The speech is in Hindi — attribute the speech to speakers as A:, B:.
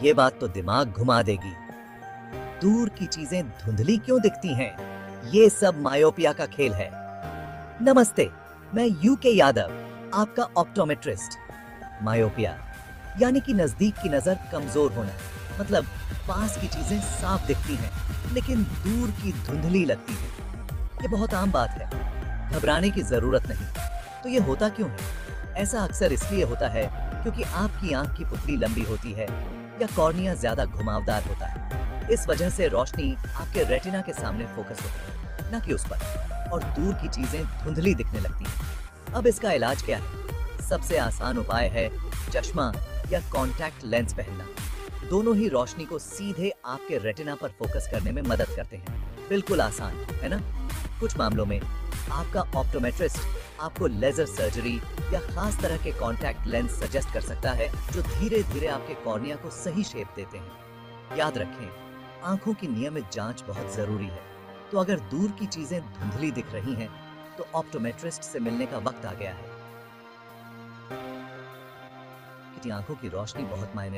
A: ये बात तो दिमाग घुमा देगी। दूर की चीज़ें धुंधली क्यों दिखती हैं? ये सब मायोपिया का खेल है। नमस्ते, मैं यूके यादव, आपका ऑप्टोमेट्रिस्ट मायोपिया, यानी कि नज़दीक की नज़र कमज़ोर होना मतलब पास की चीज़ें साफ़ दिखती हैं, लेकिन दूर की धुंधली लगती है। ये बहुत आम बात है, घबराने की ज़रूरत नहीं। तो ये होता क्यों है? ऐसा अक्सर इसलिए होता है क्योंकि आपकी आँख की पुतली लंबी होती है या कॉर्निया ज़्यादा घुमावदार होता है। इस वजह से रोशनी आपके रेटिना के सामने फोकस होती है, न कि उस पर। और दूर की चीज़ें धुंधली दिखने लगती हैं। अब इसका इलाज क्या है? सबसे आसान उपाय है चश्मा या कॉन्टैक्ट लेंस पहनना। दोनों ही रोशनी को सीधे आपके रेटिना पर फोकस करने में मदद करते हैं। बिल्कुल आसान, है ना? कुछ मामलों में आपका ऑप्टोमेट्रिस्ट आपको लेजर सर्जरी या खास तरह के कॉन्टैक्ट लेंस सजेस्ट कर सकता है, जो धीरे धीरे आपके कॉर्निया को सही शेप देते हैं। याद रखें, आँखों की नियमित जाँच बहुत ज़रूरी है। तो अगर दूर की चीज़ें धुंधली दिख रही हैं तो ऑप्टोमेट्रिस्ट से मिलने का वक्त आ गया है। आँखों की रोशनी बहुत मायने